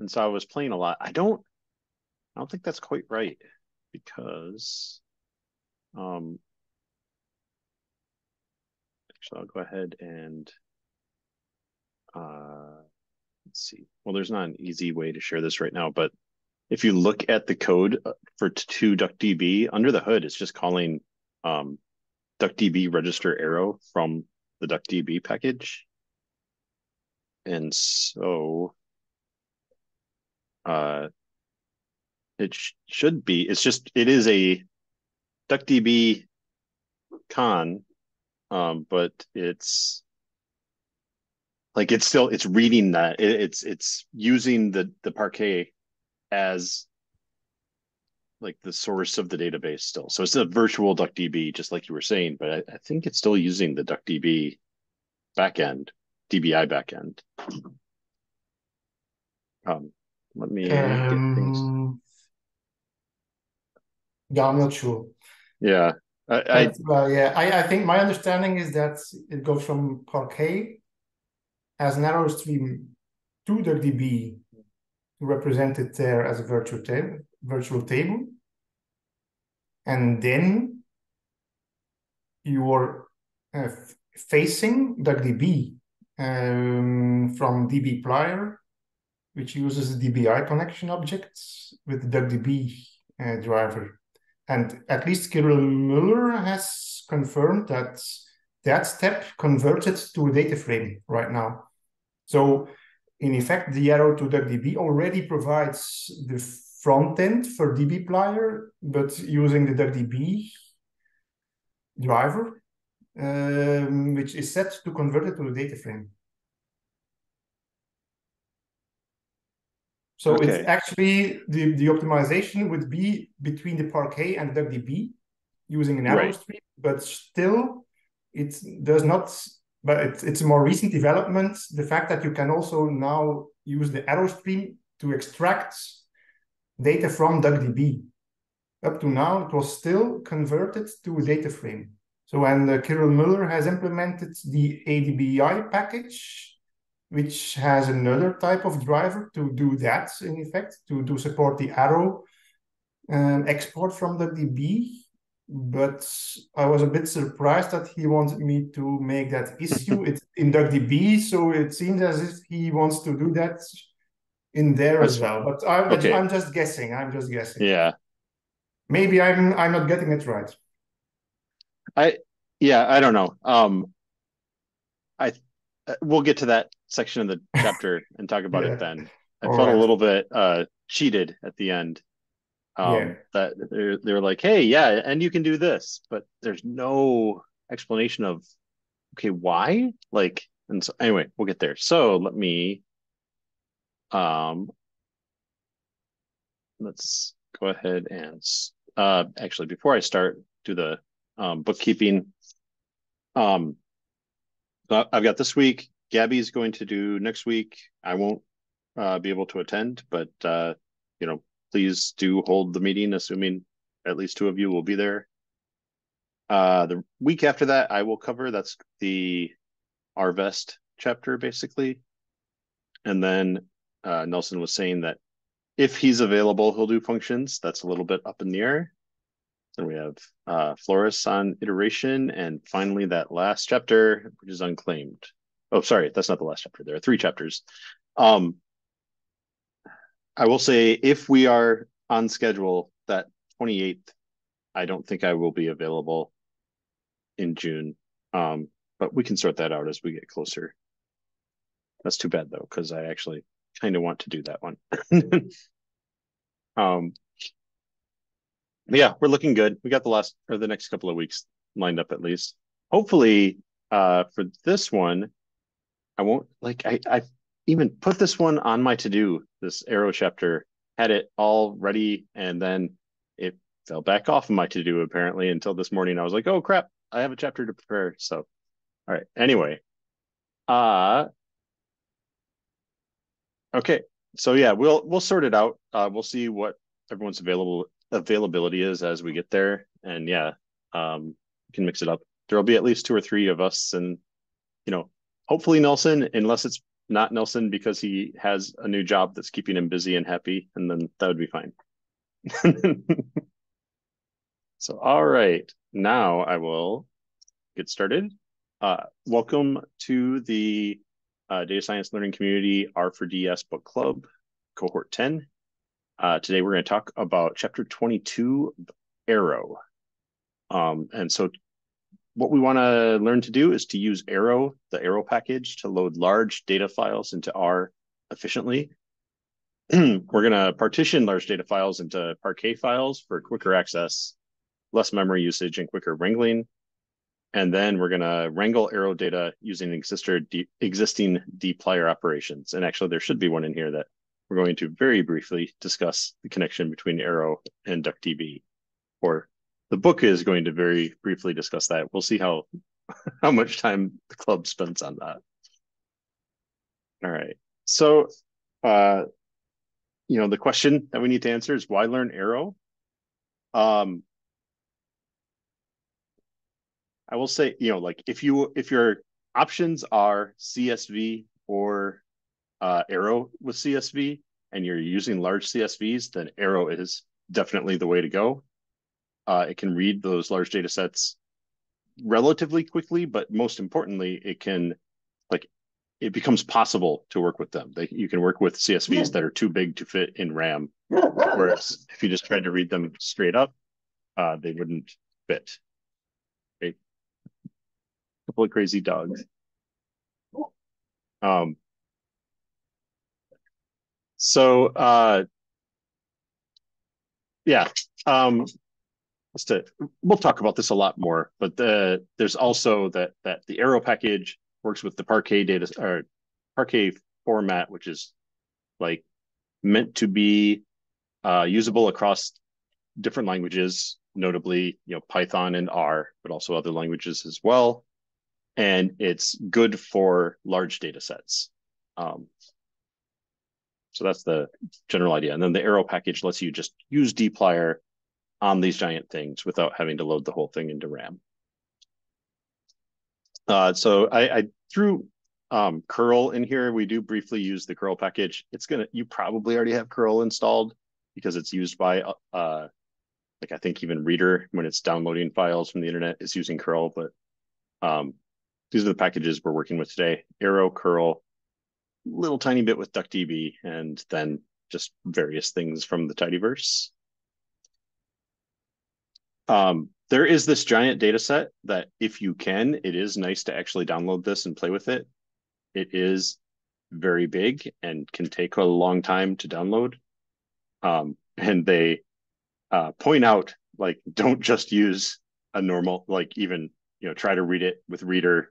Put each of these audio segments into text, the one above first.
and so I was playing a lot. I don't, I don't think that's quite right because, um, actually, I'll go ahead and, uh, let's see. Well, there's not an easy way to share this right now, but if you look at the code uh, for to DuckDB under the hood, it's just calling um, DuckDB register arrow from the DuckDB package. And so uh, it sh should be, it's just, it is a DuckDB con, um, but it's like it's still it's reading that it, it's it's using the the Parquet as like the source of the database still. So it's a virtual DuckDB, just like you were saying, but I, I think it's still using the DuckDB backend, DBI backend. Um, let me um, Yeah, I'm not sure. Yeah. I, I well, yeah, I, I think my understanding is that it goes from Parquet as an arrow stream to DuckDB represented there as a virtual table, virtual table. And then you're uh, facing DuckDB um, from dbplyr, which uses the DBI connection objects with the DuckDB uh, driver. And at least Kirill Muller has confirmed that that step converted to a data frame right now. So in effect, the arrow to DuckDB already provides the front end for dbplyr, but using the DuckDB driver, um, which is set to convert it to a data frame. So okay. it's actually the, the optimization would be between the Parquet and DuckDB using an arrow right. stream, but still it does not but it's, it's a more recent development. The fact that you can also now use the arrow stream to extract data from DuckDB. Up to now, it was still converted to a data frame. So when uh, Kirill Muller has implemented the ADBI package, which has another type of driver to do that, in effect, to, to support the arrow um, export from the db but I was a bit surprised that he wanted me to make that issue. it's in DuckDB, so it seems as if he wants to do that in there as well. But I'm, okay. I'm just guessing. I'm just guessing. Yeah. Maybe I'm I'm not getting it right. I yeah I don't know. Um, I we'll get to that section of the chapter and talk about yeah. it then. I All felt right. a little bit uh cheated at the end um, yeah. that they're, they're like, hey, yeah, and you can do this, but there's no explanation of, okay, why? Like, and so anyway, we'll get there. So let me, um, let's go ahead and, uh, actually, before I start, do the um, bookkeeping. Um, I've got this week. Gabby's going to do next week. I won't uh, be able to attend, but uh, you know, please do hold the meeting, assuming at least two of you will be there. Uh, the week after that, I will cover that's the rvest chapter, basically. And then uh, Nelson was saying that if he's available, he'll do functions. That's a little bit up in the air. Then we have uh, Florus on iteration, and finally that last chapter, which is unclaimed. Oh, sorry, that's not the last chapter. There are three chapters. Um, I will say if we are on schedule, that 28th, I don't think I will be available in June. Um, but we can sort that out as we get closer. That's too bad though, because I actually kind of want to do that one. um, yeah, we're looking good. We got the last or the next couple of weeks lined up at least. Hopefully, uh, for this one, I won't like I I even put this one on my to do, this arrow chapter, had it all ready, and then it fell back off of my to do apparently until this morning. I was like, oh crap, I have a chapter to prepare. So, all right. Anyway, uh, okay. So yeah, we'll we'll sort it out. Uh, we'll see what everyone's available availability is as we get there, and yeah, um, can mix it up. There'll be at least two or three of us, and you know, hopefully Nelson, unless it's not Nelson because he has a new job that's keeping him busy and happy, and then that would be fine. so, all right, now I will get started. Uh, welcome to the uh, Data Science Learning Community R4DS Book Club, Cohort 10. Uh, today we're going to talk about Chapter 22, Arrow. Um, and so what we want to learn to do is to use Arrow, the Arrow package, to load large data files into R efficiently. We're going to partition large data files into Parquet files for quicker access, less memory usage, and quicker wrangling. And then we're going to wrangle Arrow data using existing dplyr operations. And actually, there should be one in here that we're going to very briefly discuss the connection between Arrow and DuckDB, or the book is going to very briefly discuss that. We'll see how how much time the club spends on that. All right. So, uh, you know, the question that we need to answer is why learn Arrow? Um, I will say, you know, like if you if your options are CSV or uh, Arrow with CSV, and you're using large CSVs, then Arrow is definitely the way to go. Uh, it can read those large data sets relatively quickly, but most importantly, it can like it becomes possible to work with them. They, you can work with CSVs that are too big to fit in RAM, whereas if you just tried to read them straight up, uh, they wouldn't fit. A couple of crazy dogs. Um, so uh, yeah, um, to we'll talk about this a lot more but the there's also that that the arrow package works with the parquet data or parquet format which is like meant to be uh, usable across different languages notably you know python and r but also other languages as well. And it's good for large data sets. Um, so that's the general idea and then the arrow package lets you just use dplyr on these giant things without having to load the whole thing into RAM. Uh, so I, I threw um, curl in here. We do briefly use the curl package. It's gonna, you probably already have curl installed because it's used by, uh, like I think even readr when it's downloading files from the internet is using curl, but um, these are the packages we're working with today. Arrow, curl, little tiny bit with DuckDB, and then just various things from the tidyverse. Um, there is this giant data set that if you can, it is nice to actually download this and play with it. It is very big and can take a long time to download. Um, and they uh, point out like don't just use a normal like even you know try to read it with readr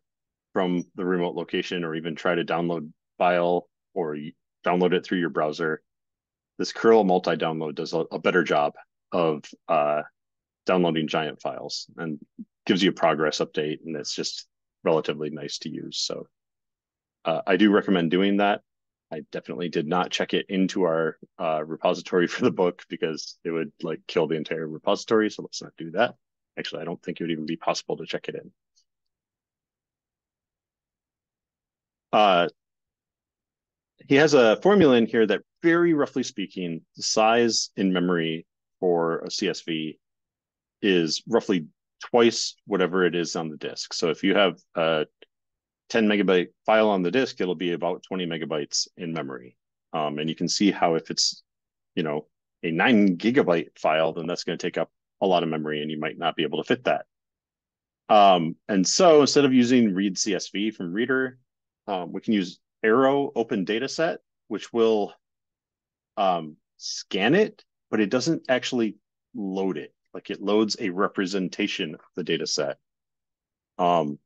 from the remote location or even try to download file or download it through your browser. This curl multi download does a, a better job of uh, downloading giant files and gives you a progress update and it's just relatively nice to use. So uh, I do recommend doing that. I definitely did not check it into our uh, repository for the book because it would like kill the entire repository. So let's not do that. Actually, I don't think it would even be possible to check it in. Uh, he has a formula in here that very roughly speaking, the size in memory for a CSV is roughly twice whatever it is on the disk. So if you have a 10 megabyte file on the disk, it'll be about 20 megabytes in memory. Um, and you can see how if it's, you know, a nine gigabyte file, then that's going to take up a lot of memory and you might not be able to fit that. Um, and so instead of using read CSV from readr, um, we can use Arrow Open Dataset, which will um, scan it, but it doesn't actually load it like it loads a representation of the data set. Um,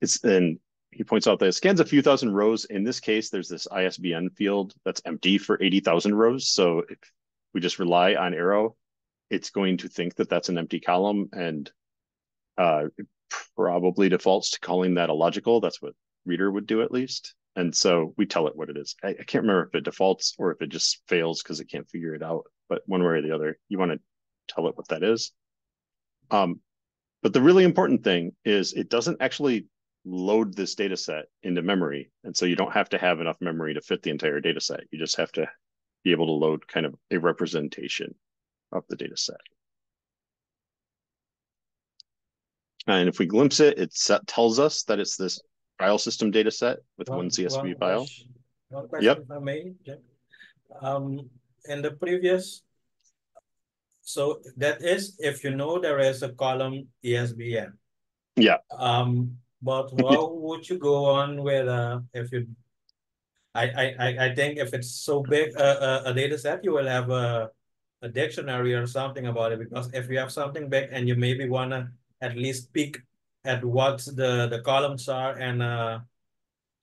it's and he points out that it scans a few thousand rows. In this case, there's this ISBN field that's empty for 80,000 rows. So if we just rely on Arrow, it's going to think that that's an empty column and uh, probably defaults to calling that a logical. That's what readr would do at least. And so we tell it what it is. I, I can't remember if it defaults or if it just fails because it can't figure it out. But one way or the other, you want to tell it what that is. Um, but the really important thing is it doesn't actually load this data set into memory. And so you don't have to have enough memory to fit the entire data set. You just have to be able to load kind of a representation of the data set. And if we glimpse it, it tells us that it's this file system data set with one, one CSV one file. Question, one question yep. I may. Um, in the previous, so that is if you know there is a column ESBN. Yeah. Um, but how would you go on with uh, if you? I I I think if it's so big uh, a data set, you will have a a dictionary or something about it because if you have something big and you maybe wanna at least peek at what the the columns are and uh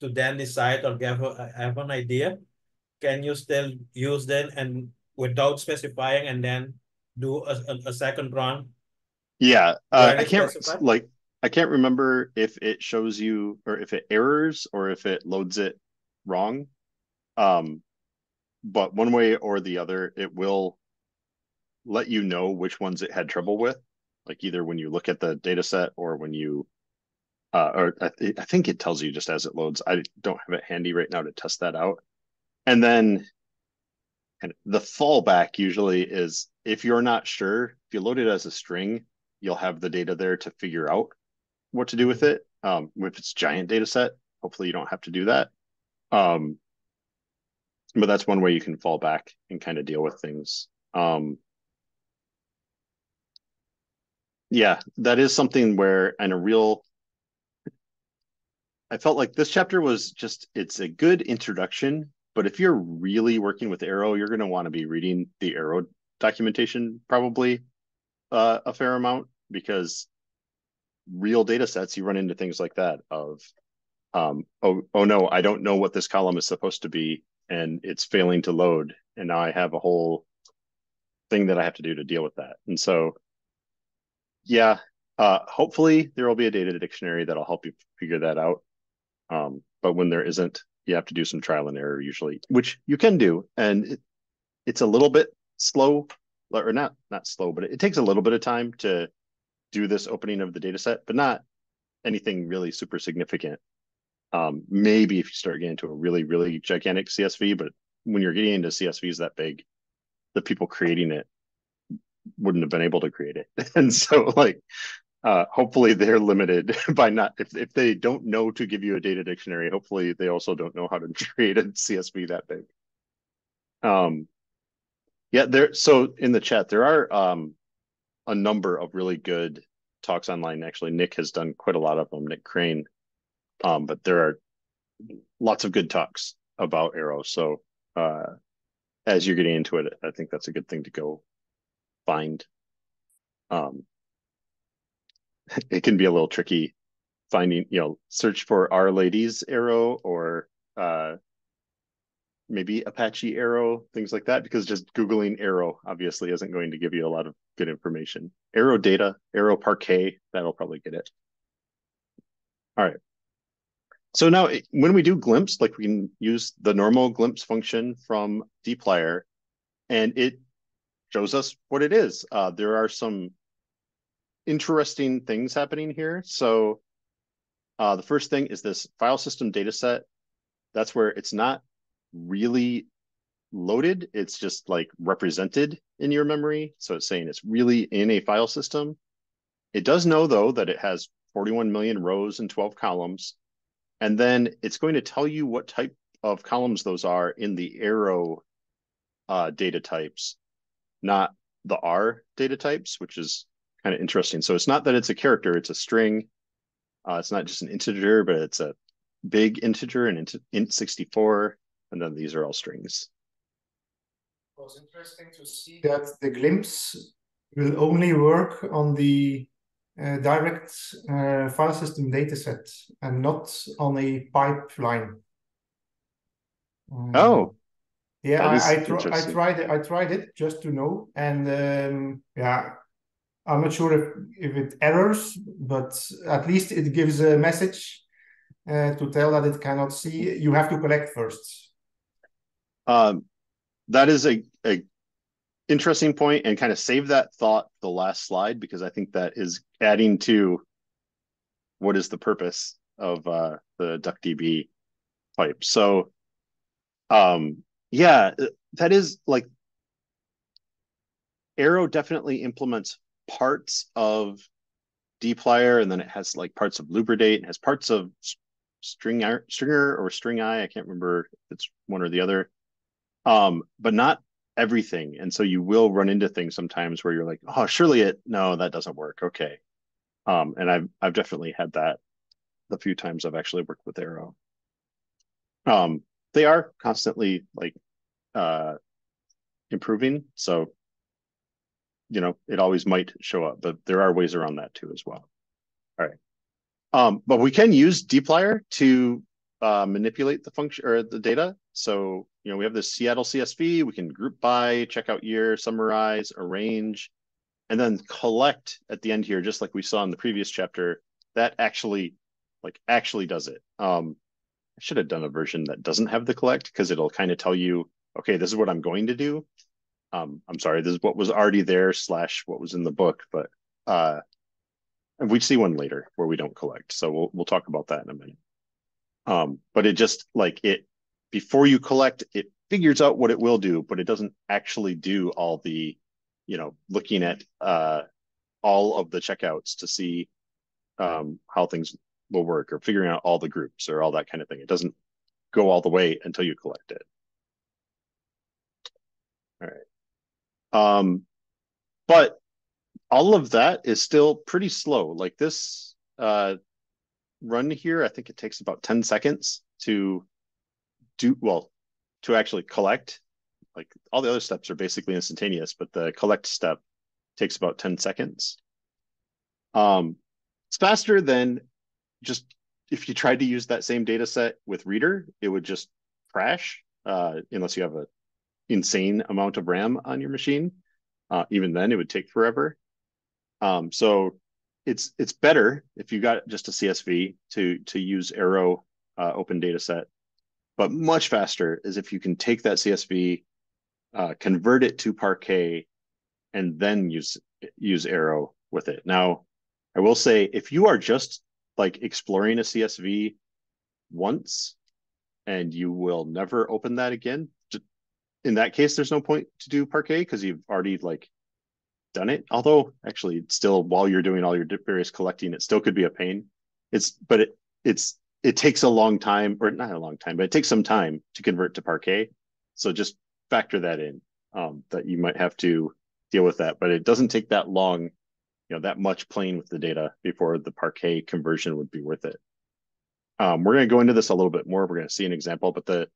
to then decide or give a, have an idea, can you still use them and without specifying and then do a, a, a second run? Yeah, uh, I can't specify? like I can't remember if it shows you or if it errors or if it loads it wrong. Um, but one way or the other, it will let you know which ones it had trouble with, like either when you look at the data set or when you, uh, or I, th I think it tells you just as it loads. I don't have it handy right now to test that out. And then and the fallback usually is if you're not sure, if you load it as a string, you'll have the data there to figure out what to do with it. Um, if it's giant data set, hopefully you don't have to do that. Um, but that's one way you can fall back and kind of deal with things. Um, yeah, that is something where and a real I felt like this chapter was just it's a good introduction, but if you're really working with Arrow, you're going to want to be reading the Arrow documentation probably uh, a fair amount because real data sets, you run into things like that of, um, oh, oh no, I don't know what this column is supposed to be, and it's failing to load, and now I have a whole thing that I have to do to deal with that. And so, yeah, uh, hopefully there will be a data dictionary that'll help you figure that out. Um, but when there isn't, you have to do some trial and error usually, which you can do, and it, it's a little bit slow, or not not slow, but it, it takes a little bit of time to do this opening of the data set, but not anything really super significant. Um, maybe if you start getting into a really, really gigantic CSV, but when you're getting into CSVs that big, the people creating it wouldn't have been able to create it. And so like uh, hopefully they're limited by not if, if they don't know to give you a data dictionary, hopefully they also don't know how to create a CSV that big. Um yeah, there so in the chat there are um a number of really good talks online. Actually, Nic has done quite a lot of them, Nic Crane. Um, but there are lots of good talks about Arrow. So uh, as you're getting into it, I think that's a good thing to go find. Um, it can be a little tricky finding, you know, search for R-Ladies Arrow or uh, maybe Apache Arrow, things like that, because just Googling Arrow obviously isn't going to give you a lot of good information. Arrow data, Arrow Parquet, that'll probably get it. All right. So now when we do glimpse, like we can use the normal glimpse function from dplyr and it shows us what it is. Uh, there are some interesting things happening here. So uh, the first thing is this file system data set. That's where it's not really loaded. It's just like represented in your memory. So it's saying it's really in a file system. It does know though that it has 41 million rows and 12 columns. And then it's going to tell you what type of columns those are in the arrow uh, data types, not the R data types, which is kind of interesting. So it's not that it's a character, it's a string. Uh, it's not just an integer, but it's a big integer, and int, int 64, and then these are all strings. It was interesting to see that the glimpse will only work on the uh, direct uh, file system dataset and not on a pipeline. Um, oh, yeah, I, I, tr I, tried it. I tried it just to know, and um, yeah, I'm not sure if if it errors, but at least it gives a message uh, to tell that it cannot see. You have to collect first. Um, that is a, a interesting point and kind of save that thought the last slide because I think that is adding to what is the purpose of uh, the DuckDB pipe. So, um, yeah, that is like Arrow definitely implements parts of dplyr, and then it has like parts of Lubridate, and has parts of string stringr or stringi. I can't remember if it's one or the other. Um, but not everything. And so you will run into things sometimes where you're like, oh, surely it no, that doesn't work. Okay. Um, and I've I've definitely had that the few times I've actually worked with Arrow. Um, they are constantly like uh improving. So you know, it always might show up, but there are ways around that too as well. All right. Um, but we can use dplyr to uh, manipulate the function or the data. So, you know, we have this Seattle CSV, we can group by, check out year, summarize, arrange, and then collect at the end here, just like we saw in the previous chapter, that actually, like actually does it. Um, I should have done a version that doesn't have the collect because it'll kind of tell you, okay, this is what I'm going to do. Um, I'm sorry, this is what was already there slash what was in the book, but uh, and we see one later where we don't collect. So we'll we'll talk about that in a minute. Um, but it just like it before you collect, it figures out what it will do, but it doesn't actually do all the, you know, looking at uh, all of the checkouts to see um, how things will work or figuring out all the groups or all that kind of thing. It doesn't go all the way until you collect it. All right. Um, but all of that is still pretty slow. Like this uh, run here, I think it takes about 10 seconds to do, well, to actually collect. Like all the other steps are basically instantaneous, but the collect step takes about 10 seconds. Um, it's faster than just if you tried to use that same data set with readr, it would just crash uh, unless you have a insane amount of RAM on your machine. Uh, even then, it would take forever. Um, so it's it's better if you got just a CSV to to use Arrow uh, Open Data Set, but much faster is if you can take that CSV, uh, convert it to Parquet, and then use use Arrow with it. Now, I will say if you are just like exploring a CSV once, and you will never open that again, in that case, there's no point to do Parquet because you've already like done it. Although actually, still while you're doing all your various collecting, it still could be a pain. It's but it it's it takes a long time, or not a long time, but it takes some time to convert to Parquet. So just factor that in um, that you might have to deal with that. But it doesn't take that long, you know, that much playing with the data before the Parquet conversion would be worth it. Um, we're going to go into this a little bit more. We're going to see an example, but the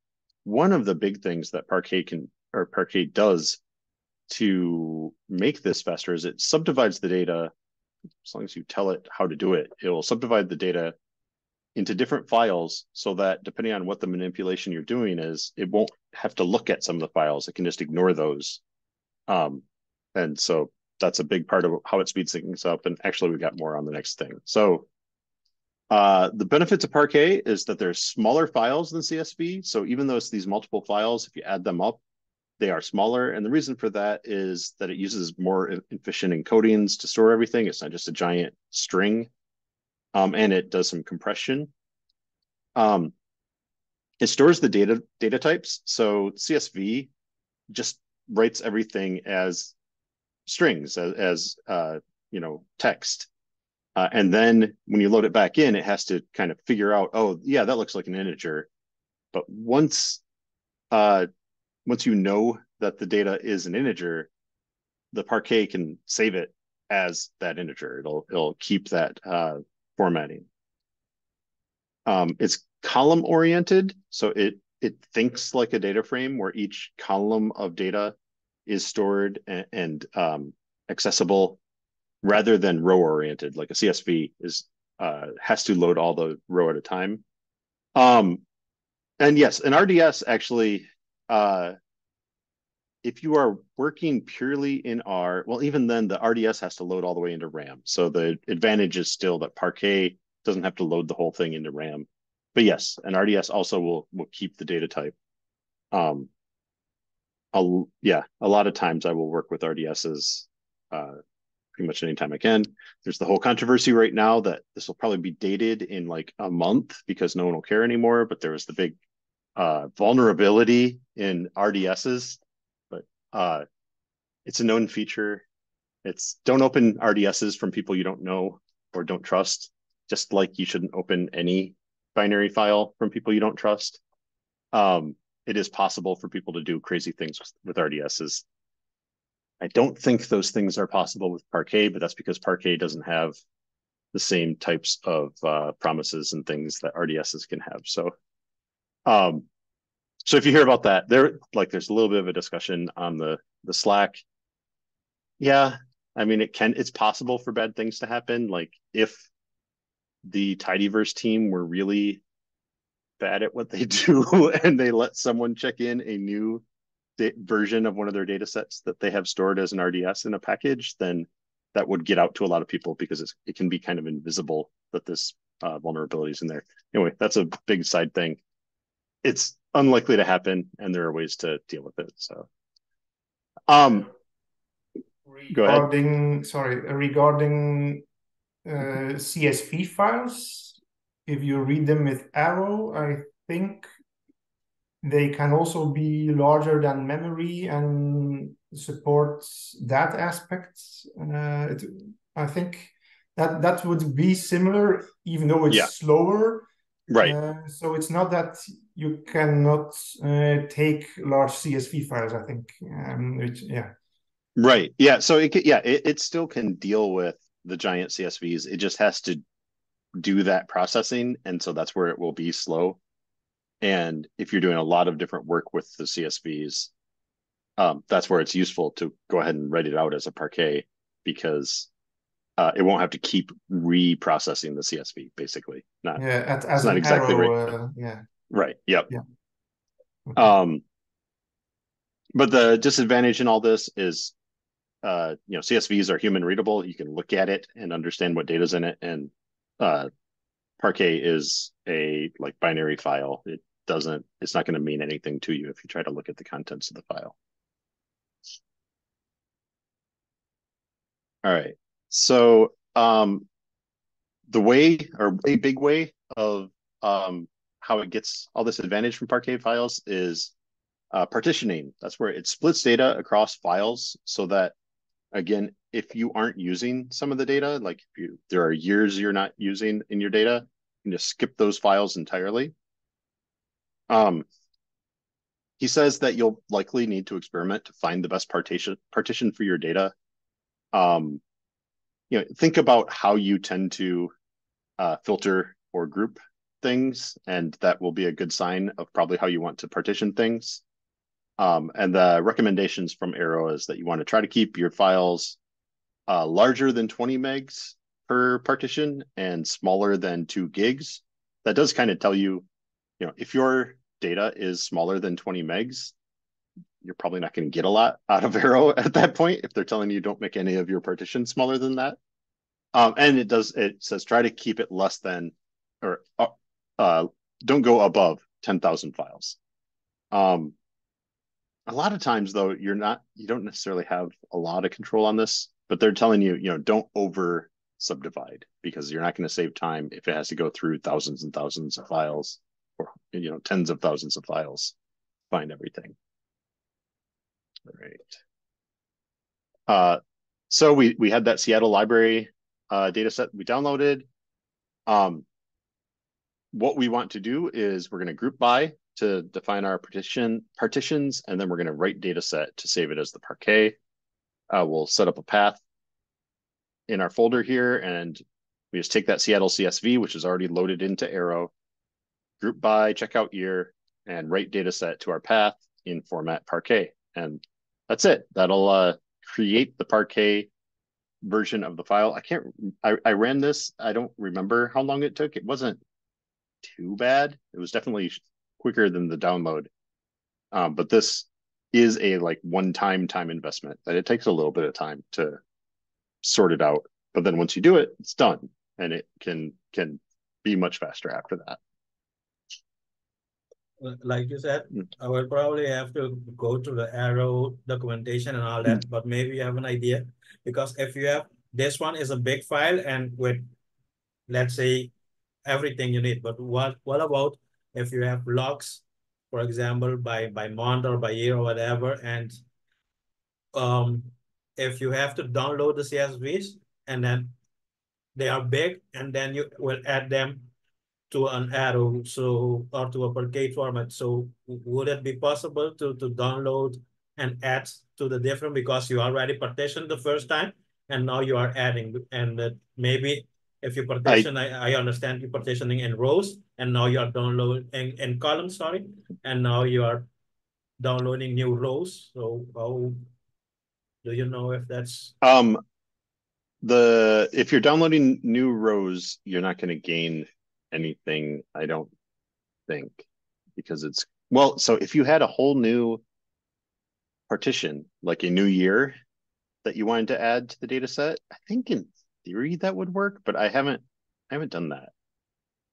one of the big things that Parquet can or Parquet does to make this faster is it subdivides the data. As long as you tell it how to do it, it will subdivide the data into different files so that depending on what the manipulation you're doing is, it won't have to look at some of the files. It can just ignore those. Um, and so that's a big part of how it speeds things up. And actually, we've got more on the next thing. So uh, the benefits of Parquet is that there's smaller files than CSV. So even though it's these multiple files, if you add them up, they are smaller. And the reason for that is that it uses more efficient encodings to store everything. It's not just a giant string. Um, and it does some compression. Um, it stores the data data types. So CSV just writes everything as strings, as, as uh, you know, text. Uh, and then when you load it back in, it has to kind of figure out, oh, yeah, that looks like an integer. But once uh, once you know that the data is an integer, the Parquet can save it as that integer. It'll it'll keep that uh, formatting. Um, it's column oriented, so it it thinks like a data frame where each column of data is stored and, and um, accessible rather than row oriented like a CSV is uh, has to load all the row at a time. Um, and yes, an RDS actually uh, if you are working purely in R, well, even then the RDS has to load all the way into RAM. So the advantage is still that Parquet doesn't have to load the whole thing into RAM. But yes, an RDS also will will keep the data type. Um, yeah, a lot of times I will work with RDSs uh, pretty much anytime I can. There's the whole controversy right now that this will probably be dated in like a month because no one will care anymore. But there was the big uh, vulnerability in RDSs, but uh, it's a known feature. It's don't open RDSs from people you don't know or don't trust, just like you shouldn't open any binary file from people you don't trust. Um, it is possible for people to do crazy things with, with RDSs. I don't think those things are possible with Parquet, but that's because Parquet doesn't have the same types of uh, promises and things that RDSs can have. So, um, so if you hear about that, there like there's a little bit of a discussion on the the Slack. Yeah, I mean it can it's possible for bad things to happen. Like if the Tidyverse team were really bad at what they do and they let someone check in a new version of one of their data sets that they have stored as an RDS in a package, then that would get out to a lot of people because it can be kind of invisible that this uh, vulnerability is in there. Anyway, that's a big side thing. It's unlikely to happen, and there are ways to deal with it. So, um, regarding sorry regarding uh, CSV files, if you read them with arrow, I think they can also be larger than memory and support that aspect. Uh, it, I think that that would be similar, even though it's yeah. slower. Right. Uh, so it's not that you cannot uh, take large CSV files. I think. Um, which, yeah. Right. Yeah. So it yeah it, it still can deal with the giant CSVs. It just has to do that processing, and so that's where it will be slow. And if you're doing a lot of different work with the CSVs, um, that's where it's useful to go ahead and write it out as a Parquet because uh, it won't have to keep reprocessing the CSV. Basically, not yeah, as, as not exactly arrow, right. Uh, yeah. Right. Yep. Yeah. Okay. Um, but the disadvantage in all this is, uh, you know, CSVs are human readable. You can look at it and understand what data's in it, and uh, Parquet is a like binary file. It doesn't it's not going to mean anything to you if you try to look at the contents of the file. All right. So um, the way or a big way of um, how it gets all this advantage from Parquet files is uh, partitioning. That's where it splits data across files so that again, if you aren't using some of the data, like if you there are years you're not using in your data, you can just skip those files entirely. Um, he says that you'll likely need to experiment to find the best partition partition for your data. Um, you know, think about how you tend to uh, filter or group things, and that will be a good sign of probably how you want to partition things. Um, and the recommendations from Arrow is that you want to try to keep your files uh, larger than 20 megs per partition and smaller than two gigs. That does kind of tell you, you know, if your data is smaller than 20 megs, you're probably not going to get a lot out of Arrow at that point if they're telling you don't make any of your partitions smaller than that. Um, and it does, it says try to keep it less than, or uh, uh don't go above 10,000 files. Um, a lot of times though, you're not, you don't necessarily have a lot of control on this, but they're telling you, you know, don't over subdivide because you're not going to save time if it has to go through thousands and thousands of files or you know tens of thousands of files find everything. All right. Uh so we we had that seattle library uh data set we downloaded. Um what we want to do is we're going to group by to define our partition partitions and then we're going to write data set to save it as the parquet. Uh, we'll set up a path in our folder here and we just take that Seattle CSV, which is already loaded into Arrow, group by checkout year, and write data set to our path in format Parquet. And that's it. That'll uh, create the Parquet version of the file. I can't, I, I ran this. I don't remember how long it took. It wasn't too bad. It was definitely quicker than the download. Um, but this is a like one-time time investment that it takes a little bit of time to sort it out. But then once you do it, it's done, and it can can be much faster after that. Like you said, mm. I will probably have to go to the arrow documentation and all that, mm. but maybe you have an idea because if you have this one is a big file and with, let's say, everything you need. But what what about if you have logs, for example, by by month or by year or whatever, and um, if you have to download the CSVs and then they are big, and then you will add them to an arrow so or to a per Parquet format. So would it be possible to to download and add to the different because you already partitioned the first time and now you are adding and uh, maybe if you partition I, I, I understand you partitioning in rows and now you are downloading in, in columns sorry and now you are downloading new rows so how do you know if that's um the if you're downloading new rows you're not going to gain anything i don't think because it's well so if you had a whole new partition, like a new year that you wanted to add to the data set, I think in theory that would work, but I haven't I haven't done that.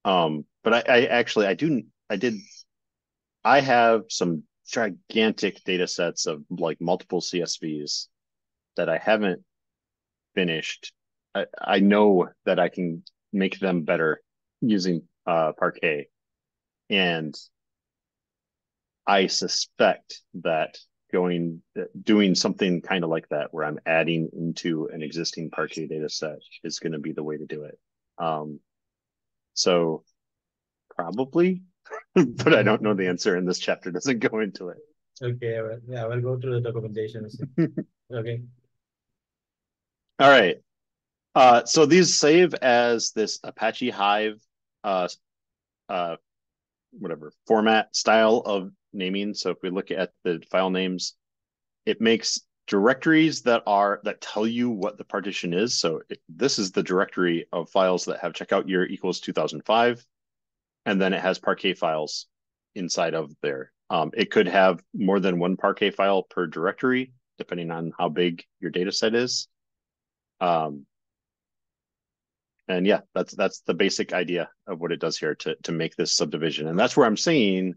Um, but I, I actually I do I did I have some gigantic data sets of like multiple CSVs that I haven't finished. I, I know that I can make them better using uh, Parquet. And I suspect that going doing something kind of like that where I'm adding into an existing Parquet data set is going to be the way to do it. Um, so probably, but I don't know the answer and this chapter doesn't go into it. Okay, well, yeah, we'll go through the documentation. okay. All right. Uh, so these save as this Apache Hive, uh, uh, whatever format style of naming. So if we look at the file names, it makes directories that are that tell you what the partition is. So if this is the directory of files that have checkout year equals 2005, and then it has Parquet files inside of there. Um, it could have more than one Parquet file per directory, depending on how big your data set is. Um, and yeah, that's that's the basic idea of what it does here to to make this subdivision. And that's where I'm saying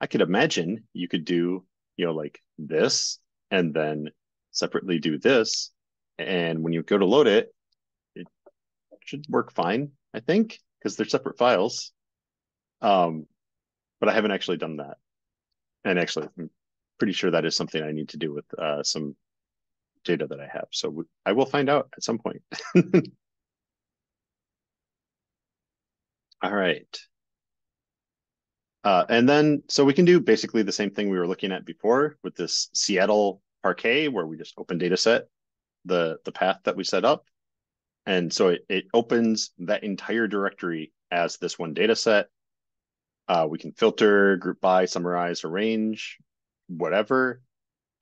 I could imagine you could do, you know, like this and then separately do this. And when you go to load it, it should work fine, I think, because they're separate files. Um, but I haven't actually done that. And actually, I'm pretty sure that is something I need to do with uh, some data that I have. So I will find out at some point. All right. Uh, and then, so we can do basically the same thing we were looking at before with this Seattle Parquet, where we just open data set, the, the path that we set up. And so it, it opens that entire directory as this one data set. Uh, we can filter, group by, summarize, arrange, whatever.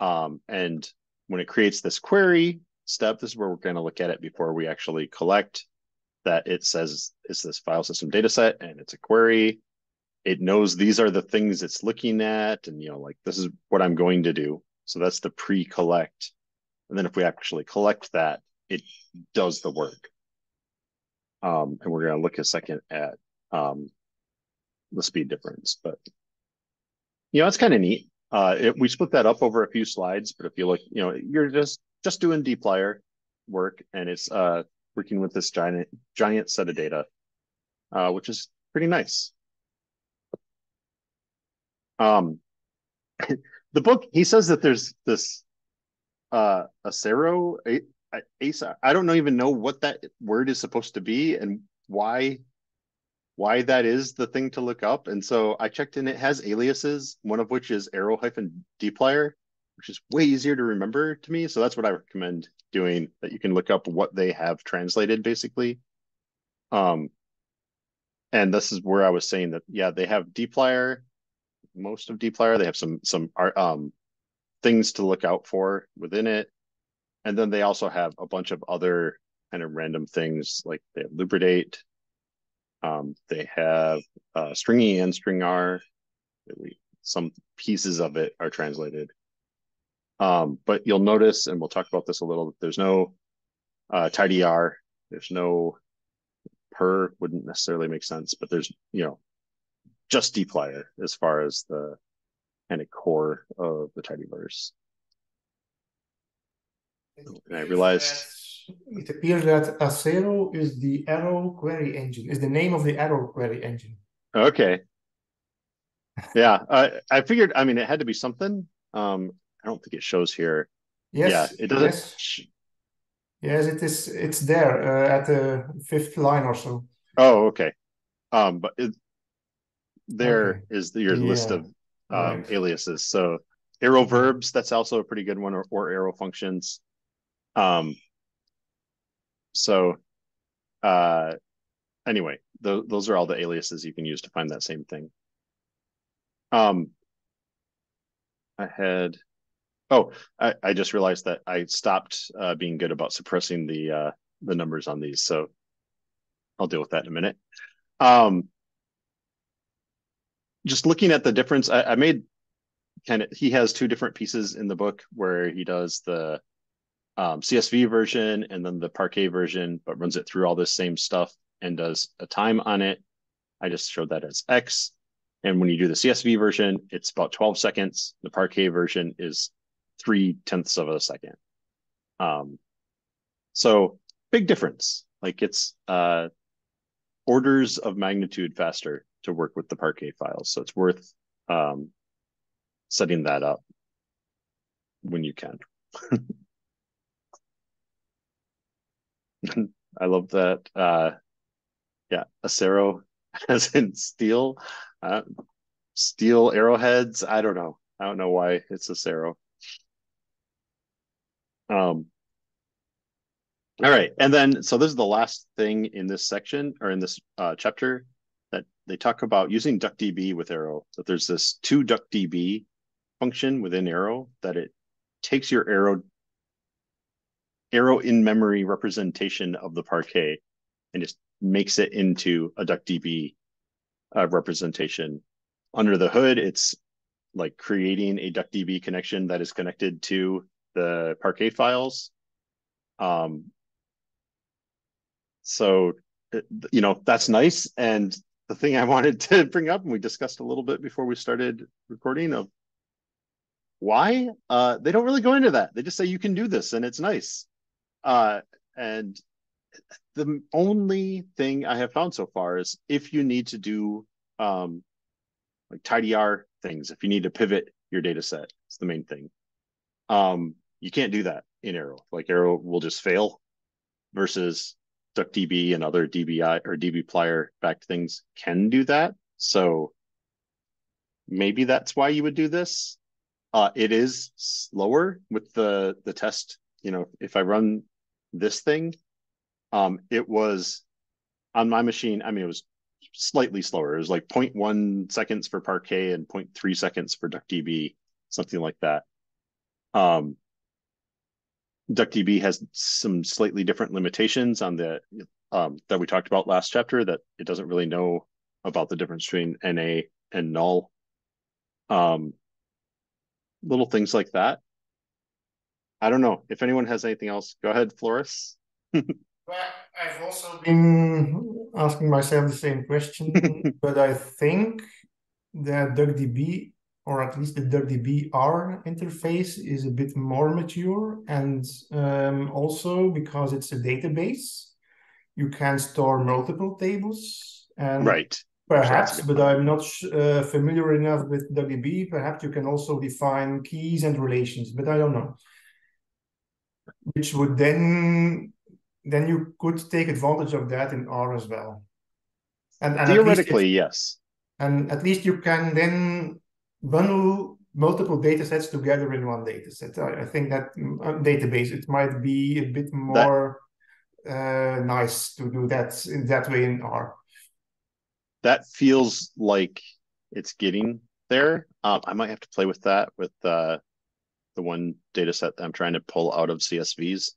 Um, and when it creates this query step, this is where we're going to look at it before we actually collect that it says it's this file system data set and it's a query. It knows these are the things it's looking at and you know like this is what i'm going to do. So that's the pre-collect. And then if we actually collect that it does the work. Um, and we're going to look a second at um, the speed difference but you know it's kind of neat. Uh, it, we split that up over a few slides but if you look you know you're just just doing dplyr work and it's uh, working with this giant giant set of data uh, which is pretty nice. Um, the book he says that there's this uh acero I don't know even know what that word is supposed to be and why why that is the thing to look up. And so I checked and it has aliases, one of which is arrow hyphen dplyr, which is way easier to remember to me. So that's what I recommend doing, that you can look up what they have translated basically. Um, and this is where I was saying that, yeah, they have dplyr most of dplyr. They have some some um, things to look out for within it, and then they also have a bunch of other kind of random things like they have lubridate. Um, they have uh, stringi and stringr. Some pieces of it are translated. Um, but you'll notice, and we'll talk about this a little, that there's no uh, tidyr, there's no purrr wouldn't necessarily make sense, but there's, you know, just dplyr as far as the kind of core of the tidyverse. And I realized it appears that Acero is the arrow query engine, is the name of the arrow query engine. Okay. Yeah, I I figured. I mean, it had to be something. Um, I don't think it shows here. Yes, yeah, it doesn't. Yes, yes it is. It's there uh, at the fifth line or so. Oh, okay. Um, but it, there Okay. is the, your list of um, right. aliases. So arrow verbs, that's also a pretty good one, or, or arrow functions. Um, so uh, anyway, tho- those are all the aliases you can use to find that same thing. Um, I had, oh, I, I just realized that I stopped uh, being good about suppressing the uh, the numbers on these, so I'll deal with that in a minute. Um, just looking at the difference, I, I made kind of he has two different pieces in the book where he does the um, CSV version and then the Parquet version, but runs it through all this same stuff and does a time on it. I just showed that as X. And when you do the CSV version, it's about 12 seconds. The Parquet version is three tenths of a second. Um, so big difference. Like it's uh, orders of magnitude faster to work with the Parquet files. So it's worth um, setting that up when you can. I love that. Uh, yeah, Acero as in steel, uh, steel arrowheads. I don't know. I don't know why it's Acero. Um, all right, and then so this is the last thing in this section or in this uh, chapter that they talk about using DuckDB with Arrow. That there's this to DuckDB function within Arrow that it takes your Arrow Arrow in memory representation of the Parquet and just makes it into a DuckDB uh, representation. Under the hood, it's like creating a DuckDB connection that is connected to the Parquet files. Um, so, uh, you know, that's nice. And the thing I wanted to bring up, and we discussed a little bit before we started recording, of why uh, they don't really go into that. They just say you can do this, and it's nice. Uh, and the only thing I have found so far is if you need to do um, like tidyr things, if you need to pivot your data set, it's the main thing. Um, you can't do that in Arrow. Like Arrow will just fail versus DuckDB and other DBI or dbplyr backed things can do that. So maybe that's why you would do this. Uh, it is slower with the the test. You know, if I run this thing, um, it was on my machine. I mean, it was slightly slower. It was like 0.1 seconds for Parquet and 0.3 seconds for DuckDB, something like that. Um, DuckDB has some slightly different limitations on the um, that we talked about last chapter that it doesn't really know about the difference between NA and null. Um, little things like that. I don't know if anyone has anything else. Go ahead, Floris. Well, I've also been asking myself the same question, but I think that DuckDB, or at least the DuckDB R interface, is a bit more mature, and um, also because it's a database, you can store multiple tables. And right. perhaps, That's a good but. I'm not uh, familiar enough with DuckDB. Perhaps you can also define keys and relations, but I don't know. Which would then then you could take advantage of that in R as well. And, and Theoretically, yes. and at least you can then bundle multiple data sets together in one data set. I, I think that uh, database it might be a bit more uh, nice to do that in that way in R. That feels like it's getting there. Um, I might have to play with that with uh, the one data set that I'm trying to pull out of CSVs.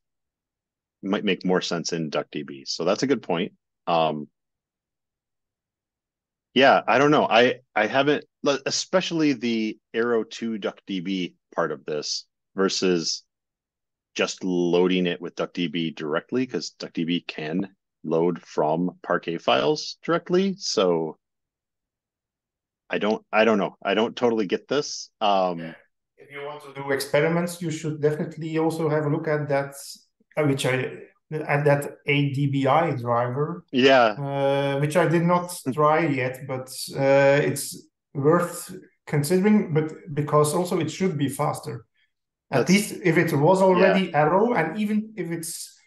It might make more sense in DuckDB. So that's a good point. Um, yeah, I don't know. I I haven't, especially the Arrow 2 DuckDB part of this versus just loading it with DuckDB directly because DuckDB can load from Parquet files directly. So I don't I don't know. I don't totally get this. Um, If you want to do experiments, you should definitely also have a look at that, uh, which I at that ADBI driver. Yeah. Uh, which I did not try yet, but uh, it's worth considering. But because also it should be faster. At That's- least if it was already Arrow, and even if it's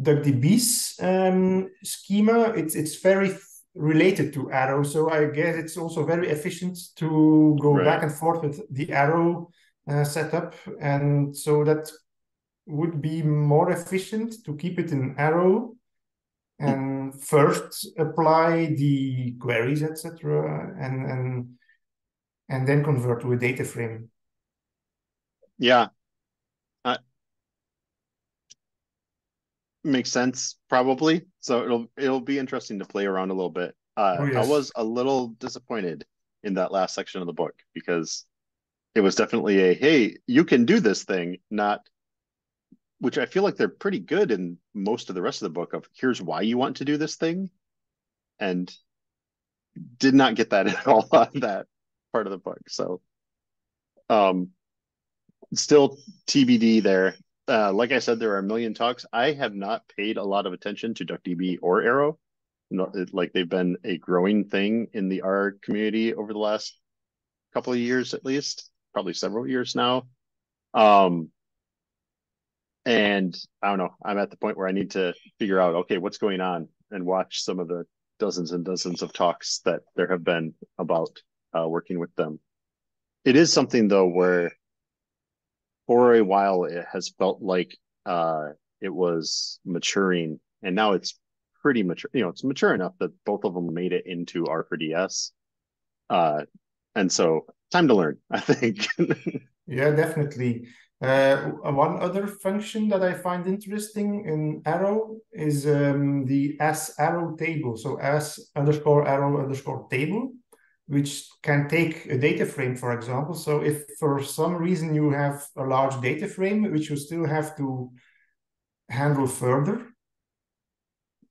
DuckDB's um, schema, it's it's very related to Arrow. So I guess it's also very efficient to go Right. back and forth with the Arrow uh, setup, and so that would be more efficient to keep it in Arrow and first apply the queries, etc., and and and then convert to a data frame. Yeah. Uh, makes sense, probably. So it'll it'll be interesting to play around a little bit. Uh, Oh, I was a little disappointed in that last section of the book because it was definitely a hey, you can do this thing, not which I feel like they're pretty good in most of the rest of the book of here's why you want to do this thing. And did not get that at all on that part of the book. So um still TBD there. Uh, like I said, there are a million talks. I have not paid a lot of attention to DuckDB or Arrow. No, it- like they've been a growing thing in the R community over the last couple of years, at least, probably several years now. Um, and I don't know. I'm at the point where I need to figure out, okay, what's going on, and watch some of the dozens and dozens of talks that there have been about uh, working with them. It is something though where for a while it has felt like uh it was maturing and now it's pretty mature you know it's mature enough that both of them made it into r for ds uh and so time to learn i think Yeah, definitely. Uh, one other function that I find interesting in Arrow is um, the as arrow table. So as underscore arrow underscore table, which can take a data frame, for example. So if for some reason you have a large data frame, which you still have to handle further,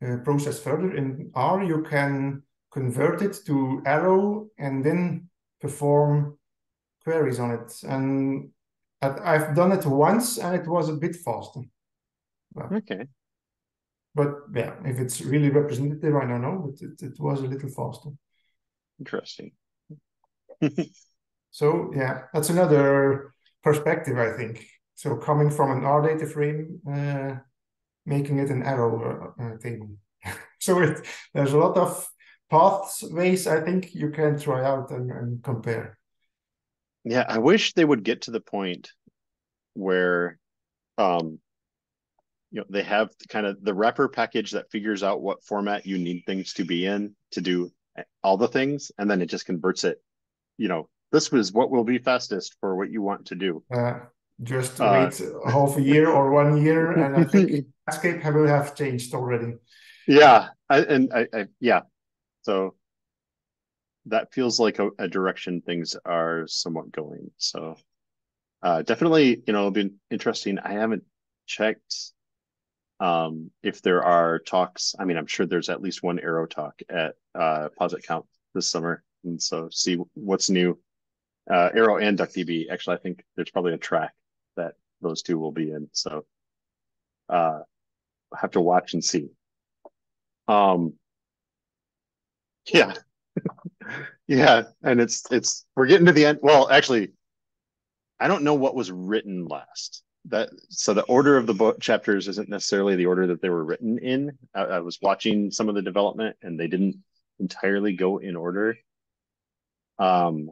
uh, process further in R, you can convert it to arrow and then perform queries on it. And I've done it once and it was a bit faster. okay But yeah, if it's really representative, I don't know, but it, it was a little faster. Interesting So yeah, that's another perspective, I think. So coming from an R data frame, uh, making it an arrow uh, uh, table. so it, there's a lot of pathways I think you can try out and, and compare. yeah i wish they would get to the point where um you know they have kind of the wrapper package that figures out what format you need things to be in to do all the things and then it just converts it you know this was what will be fastest for what you want to do. Uh, just Uh, wait half a year or one year, and I think landscape will have changed already. yeah I, and I, I yeah. So that feels like a, a direction things are somewhat going so uh definitely you know it'll be interesting. I haven't checked um if there are talks. I mean i'm sure there's at least one arrow talk at uh posit conf this summer. And so see what's new. Uh arrow and duckdb actually i think there's probably a track that those two will be in. So uh have to watch and see. Um yeah. Yeah and it's it's we're getting to the end. Well actually i don't know what was written last. That so the order of the book chapters isn't necessarily the order that they were written in. I, I was watching some of the development and they didn't entirely go in order um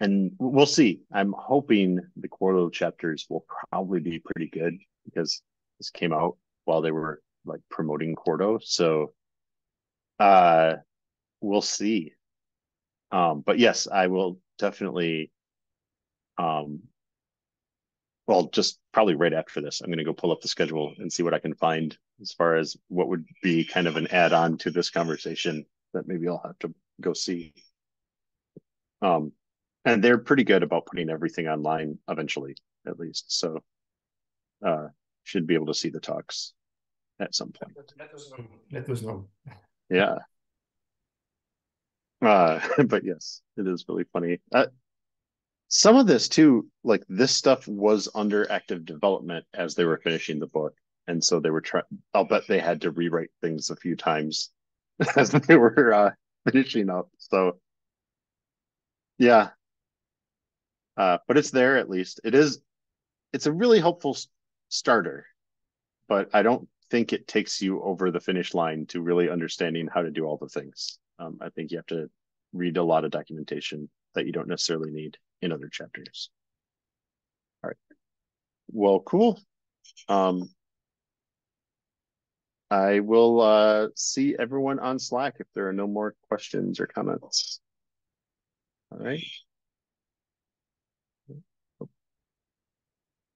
and we'll see i'm hoping the Quarto chapters will probably be pretty good because this came out while they were like promoting Quarto. So uh we'll see. Um but yes, I will definitely um well just probably right after this I'm going to go pull up the schedule and see what I can find as far as what would be kind of an add-on to this conversation that maybe I'll have to go see. Um and they're pretty good about putting everything online eventually at least. So uh should be able to see the talks at some point. Let us know. Let us know. Yeah. Uh, but yes, it is really funny. Uh, some of this too, like this stuff was under active development as they were finishing the book. and so they were trying. I'll bet they had to rewrite things a few times as they were uh, finishing up. So, yeah, uh, but it's there at least. It is. It's a really helpful starter, but I don't think it takes you over the finish line to really understanding how to do all the things. Um, I think you have to read a lot of documentation that you don't necessarily need in other chapters. All right. Well, cool. Um, I will uh, see everyone on Slack if there are no more questions or comments. All right.